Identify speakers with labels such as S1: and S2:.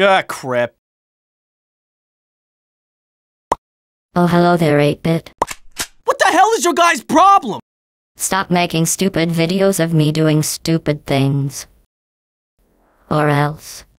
S1: Ah, crap.
S2: Oh, hello there, 8-Bit.
S1: What the hell is your guy's problem?
S2: Stop making stupid videos of me doing stupid things. Or else.